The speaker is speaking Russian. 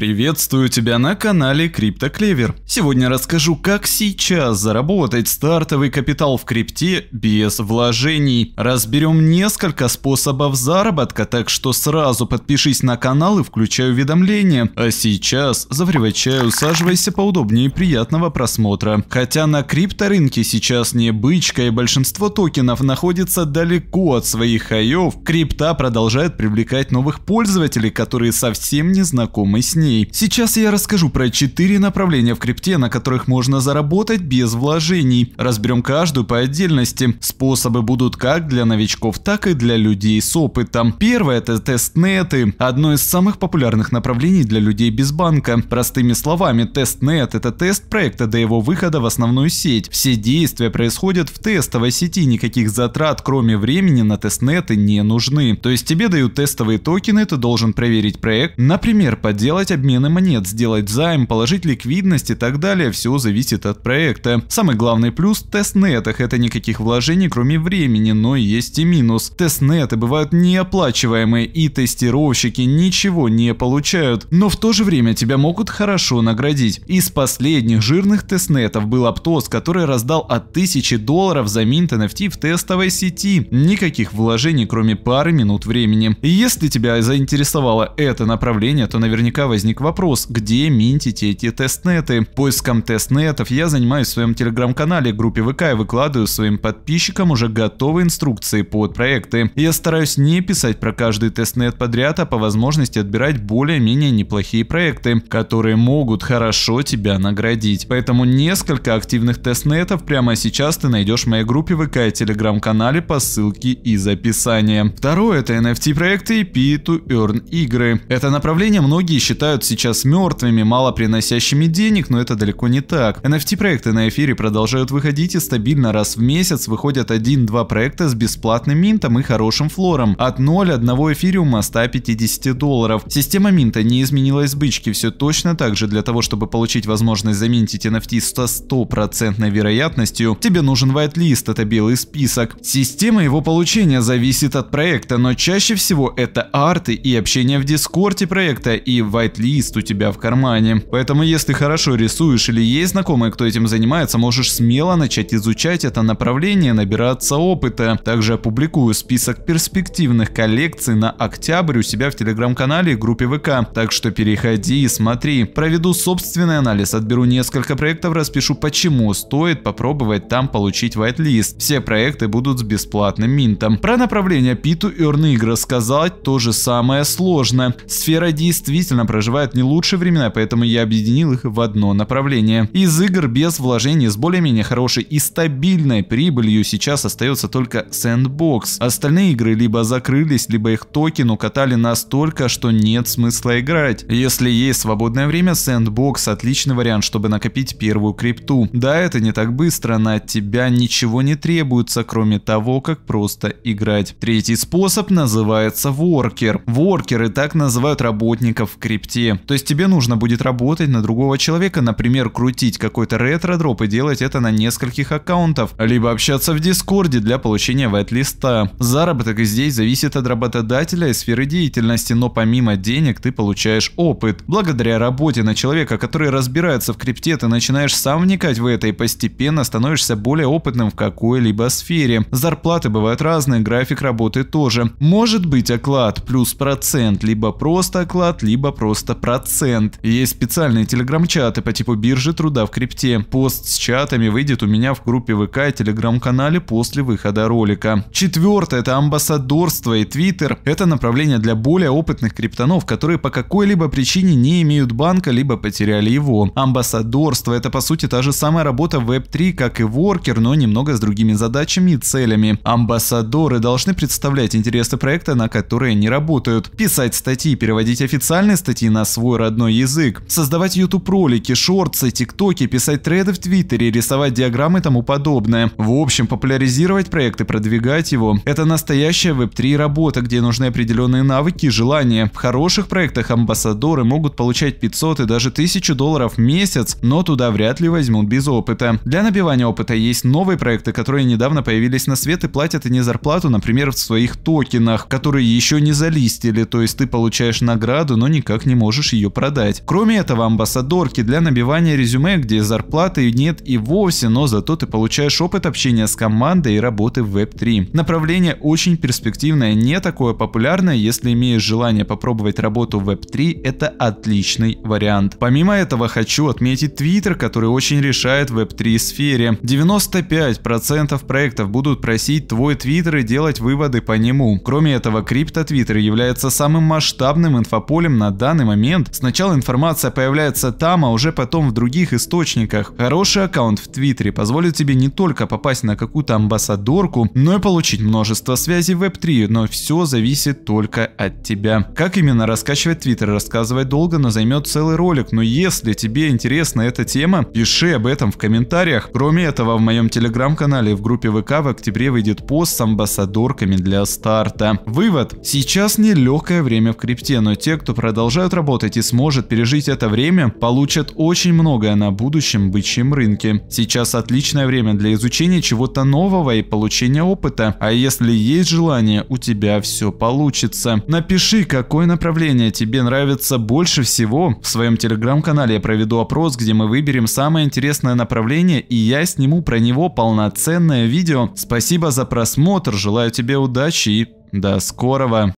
Приветствую тебя на канале CryptoClever. Сегодня расскажу, как сейчас заработать стартовый капитал в крипте без вложений. Разберем несколько способов заработка, так что сразу подпишись на канал и включай уведомления. А сейчас заваривай чай, усаживайся поудобнее и приятного просмотра. Хотя на крипторынке сейчас не бычка и большинство токенов находится далеко от своих хаев, крипта продолжает привлекать новых пользователей, которые совсем не знакомы с ней компаний. Сейчас я расскажу про 4 направления в крипте, на которых можно заработать без вложений. Разберем каждую по отдельности. Способы будут как для новичков, так и для людей с опытом. Первое это тестнеты. Одно из самых популярных направлений для людей без банка. Простыми словами, тестнет это тест проекта до его выхода в основную сеть. Все действия происходят в тестовой сети, никаких затрат кроме времени на тестнеты не нужны. То есть тебе дают тестовые токены, ты должен проверить проект, например, подделать обмены монет, сделать займ, положить ликвидность и так далее, все зависит от проекта. Самый главный плюс в тестнетах это никаких вложений кроме времени, но есть и минус. Тестнеты бывают неоплачиваемые и тестировщики ничего не получают, но в то же время тебя могут хорошо наградить. Из последних жирных тестнетов был Аптос, который раздал от 1000 долларов за минт NFT в тестовой сети. Никаких вложений кроме пары минут времени. Если тебя заинтересовало это направление, то наверняка возник возник вопрос, где минтить эти тестнеты. Поиском тестнетов я занимаюсь в своем телеграм-канале, группе ВК и выкладываю своим подписчикам уже готовые инструкции под проекты. Я стараюсь не писать про каждый тестнет подряд, а по возможности отбирать более-менее неплохие проекты, которые могут хорошо тебя наградить. Поэтому несколько активных тестнетов прямо сейчас ты найдешь в моей группе ВК и телеграм-канале по ссылке из описания. Второе это NFT проекты и P2Earn игры. Это направление многие считают считают сейчас мертвыми, мало приносящими денег, но это далеко не так. NFT-проекты на эфире продолжают выходить и стабильно раз в месяц выходят 1-2 проекта с бесплатным минтом и хорошим флором. От 0 одного эфириума 150 долларов. Система минта не изменилась бычки, все точно так же для того, чтобы получить возможность заминтить NFT с 100% вероятностью, тебе нужен whitelist, это белый список. Система его получения зависит от проекта, но чаще всего это арты и общение в дискорде проекта и whitelist лист у тебя в кармане. Поэтому если хорошо рисуешь или есть знакомые, кто этим занимается, можешь смело начать изучать это направление, набираться опыта. Также опубликую список перспективных коллекций на октябрь у себя в телеграм-канале и группе ВК. Так что переходи и смотри. Проведу собственный анализ, отберу несколько проектов, распишу почему стоит попробовать там получить whitelist. Все проекты будут с бесплатным минтом. Про направление Питу и Earn игры сказать то же самое сложно. Сфера действительно проживает переживают не лучшие времена, поэтому я объединил их в одно направление. Из игр без вложений с более-менее хорошей и стабильной прибылью сейчас остается только Sandbox. Остальные игры либо закрылись, либо их токен укатали настолько, что нет смысла играть. Если есть свободное время, Sandbox отличный вариант, чтобы накопить первую крипту. Да, это не так быстро, на тебя ничего не требуется, кроме того, как просто играть. Третий способ называется Worker. Воркеры так называют работников в крипте то есть тебе нужно будет работать на другого человека, например, крутить какой-то ретро-дроп и делать это на нескольких аккаунтов, либо общаться в Дискорде для получения вайт-листа. Заработок здесь зависит от работодателя и сферы деятельности, но помимо денег ты получаешь опыт. Благодаря работе на человека, который разбирается в крипте, ты начинаешь сам вникать в это и постепенно становишься более опытным в какой-либо сфере. Зарплаты бывают разные, график работы тоже. Может быть оклад плюс процент, либо просто оклад, либо просто процент. Есть специальные телеграм-чаты по типу биржи труда в крипте. Пост с чатами выйдет у меня в группе ВК и телеграм-канале после выхода ролика. Четвертое это амбассадорство и твиттер. Это направление для более опытных криптонов, которые по какой-либо причине не имеют банка, либо потеряли его. Амбассадорство это по сути та же самая работа в Web3, как и Worker, но немного с другими задачами и целями. Амбассадоры должны представлять интересы проекта, на которые они работают, писать статьи, переводить официальные статьи на свой родной язык, создавать YouTube ролики, шорты, тиктоки, писать треды в Твиттере, рисовать диаграммы и тому подобное. В общем, популяризировать проект и продвигать его. Это настоящая Web3 работа, где нужны определенные навыки и желания. В хороших проектах амбассадоры могут получать 500 и даже 1000 долларов в месяц, но туда вряд ли возьмут без опыта. Для набивания опыта есть новые проекты, которые недавно появились на свет и платят и не зарплату, например, в своих токенах, которые еще не залистили, то есть ты получаешь награду, но никак не можешь сможешь ее продать. Кроме этого, амбассадорки для набивания резюме, где зарплаты нет и вовсе, но зато ты получаешь опыт общения с командой и работы в Web3. Направление очень перспективное, не такое популярное, если имеешь желание попробовать работу в Web3, это отличный вариант. Помимо этого, хочу отметить Twitter, который очень решает в Web3 сфере. 95% проектов будут просить твой Twitter и делать выводы по нему. Кроме этого, крипто Twitter является самым масштабным инфополем на данный момент. Сначала информация появляется там, а уже потом в других источниках. Хороший аккаунт в Твиттере позволит тебе не только попасть на какую-то амбассадорку, но и получить множество связей в Web3, но все зависит только от тебя. Как именно раскачивать Твиттер, рассказывать долго, но займет целый ролик, но если тебе интересна эта тема, пиши об этом в комментариях. Кроме этого, в моем телеграм-канале в группе ВК в октябре выйдет пост с амбассадорками для старта. Вывод. Сейчас нелегкое время в крипте, но те, кто продолжают работать и сможет пережить это время, получат очень многое на будущем бычьем рынке. Сейчас отличное время для изучения чего-то нового и получения опыта, а если есть желание, у тебя все получится. Напиши, какое направление тебе нравится больше всего. В своем телеграм-канале я проведу опрос, где мы выберем самое интересное направление и я сниму про него полноценное видео. Спасибо за просмотр, желаю тебе удачи и до скорого!